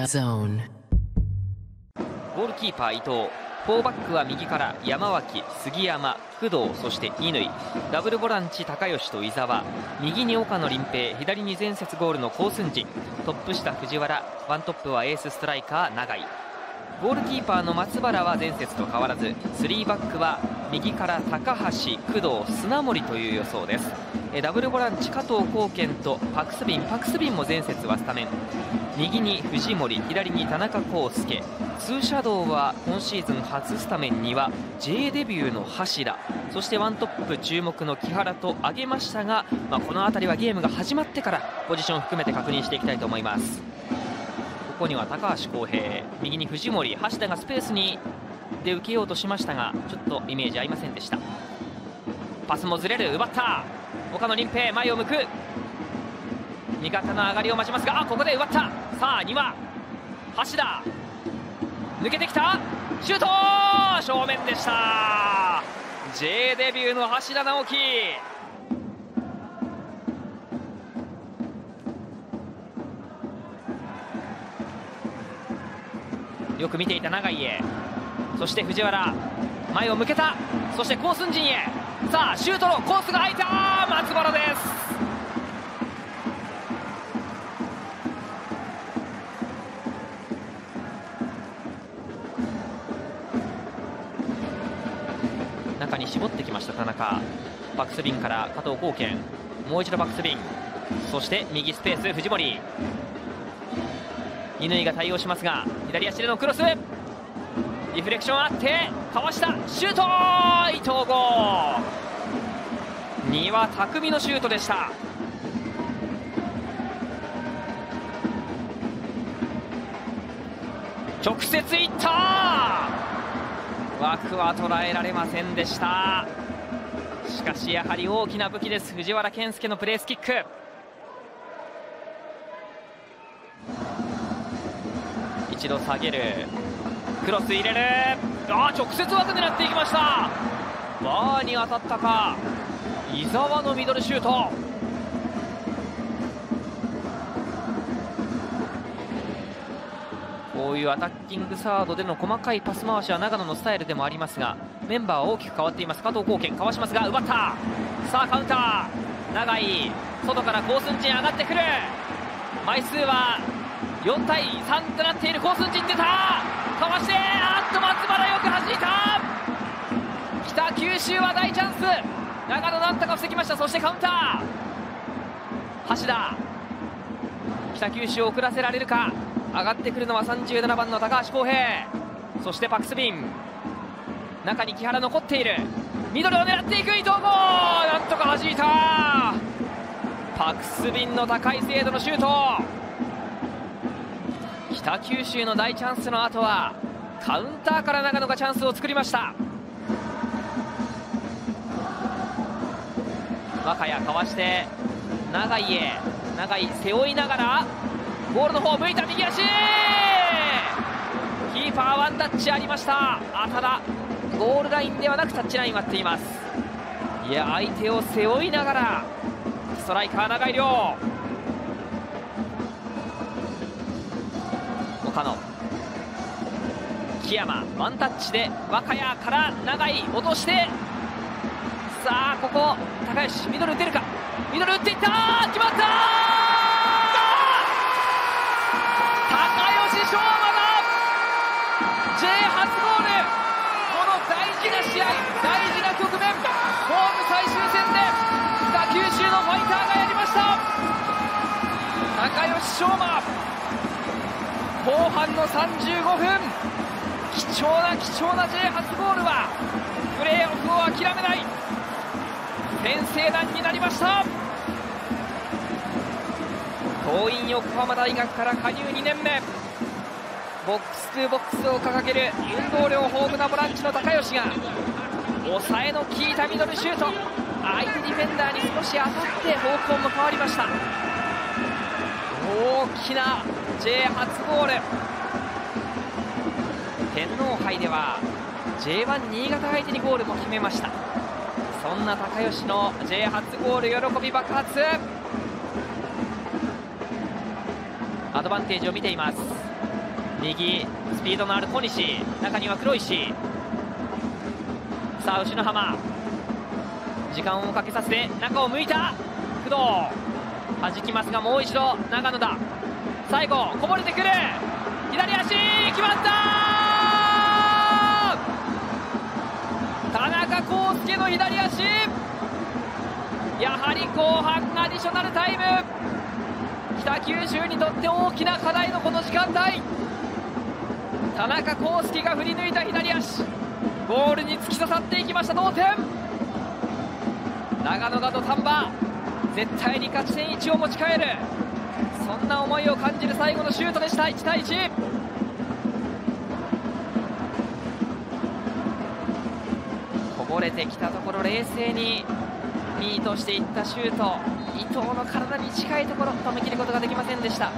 Zone. ゴールキーパー伊藤4バックは右から山脇杉山工藤そして乾。ダブルボランチ高吉と伊沢。右に岡野林平。左に前節ゴールの高寸陣。トップ下藤原。ワントップはエースストライカー永井。ゴールキーパーの松原は前節と変わらず3バックは右から高橋工藤砂森という予想です。ダブルボランチ加藤光健とパクスビンパクスビンも前節はスタメン。右に藤森左に田中康介。ツーシャドウは今シーズン初スタメンには J デビューの橋田。そしてワントップ注目の木原と挙げましたが、まあ、この辺りはゲームが始まってからポジション含めて確認していきたいと思います。ここには高橋康平。右に藤森。橋田がスペースにで受けようとしましたがちょっとイメージ合いませんでした。パスもずれる。奪った。岡野林平前を向く。味方の上がりを待ちますがあここで奪った。さあ庭橋田。抜けてきた。シュート!正面でした。J デビューの橋田直樹。よく見ていた永井へ。そして藤原前を向けた。そしてコース陣へ。さあシュートのコースが空いた。松原です。中に絞ってきました田中。バックスビンから加藤光健もう一度バックスビン。そして右スペース藤森。乾が対応しますが左足でのクロス。リフレクションあってかわした。シュート!伊藤剛。丹羽匠のシュートでした。直接いった!枠は捉えられませんでした。しかしやはり大きな武器です。藤原健介のプレースキック。一度下げる。クロス入れる。あ直接枠狙っていきました。バーに当たったか。伊沢のミドルシュート。こういうアタッキングサードでの細かいパス回しは長野のスタイルでもありますがメンバーは大きく変わっています。加藤貢献。かわしますが奪った。さあカウンター。長い。外からコースン陣上がってくる。枚数は4対3となっているコース陣出た。かわしてあっと松原よく弾いた。北九州は大チャンス。長野なんとか防ぎました。そしてカウンター。橋田。北九州を遅らせられるか。上がってくるのは37番の高橋康平。そしてパクスビン。中に木原残っている。ミドルを狙っていく伊藤剛。なんとか弾いた。パクスビンの高い精度のシュート。北九州の大チャンスの後はカウンターから長野がチャンスを作りました。若谷かわして長井へ長井背負いながらゴールの方向いた右足!キーパーワンタッチありました。あただゴールラインではなくタッチライン割っています。いや相手を背負いながらストライカー長井亮。岡野。木山ワンタッチで若谷から長井落としてさあここ高橋ミドル打てるか？ミドル打っていった！決まった！高吉翔馬だ J 初ゴール！この大事な試合大事な局面！ホーム最終戦で北九州のファイターがやりました！高吉翔馬半の35分。貴重な貴重な J 初ゴールはプレーオフを諦めない。先制弾になりました。桐蔭横浜大学から加入2年目。ボックス2ボックスを掲げる運動量豊富なボランチの高吉が抑えの効いたミドルシュート。相手ディフェンダーに少し当たって方向も変わりました。大きな J 初ゴール。天皇杯では J1 新潟相手にゴールも決めました。そんな高吉の J 初ゴール喜び爆発。アドバンテージを見ています。右スピードのある小西。中には黒石。さあ牛の浜。時間をかけさせて中を向いた。工藤。弾きますがもう一度長野だ。最後こぼれてくる。左足決まった。田中康介の左足。やはり後半アディショナルタイム。北九州にとって大きな課題のこの時間帯。田中康介が振り抜いた左足。ゴールに突き刺さっていきました。同点。長野が土壇場絶対に勝ち点1を持ち帰る。そんな思いを感じる最後のシュートでした。1対1こぼれてきたところ冷静にミートしていったシュート。伊藤の体に近いところ止めきることができませんでした。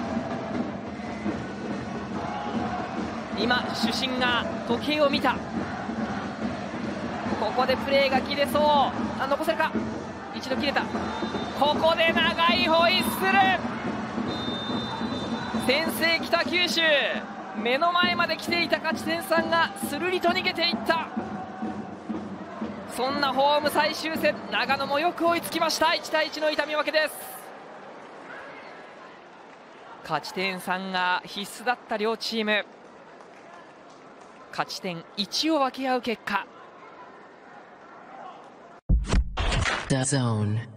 今主審が時計を見た。ここでプレーが切れそう。あ残せるか。一度切れた。ここで長いホイッスル。先制北九州。目の前まで来ていた勝ち点3がするりと逃げていった。そんなホーム最終戦長野もよく追いつきました。1対1の痛み分けです。勝ち点3が必須だった両チーム。勝ち点1を分け合う結果。The Zone.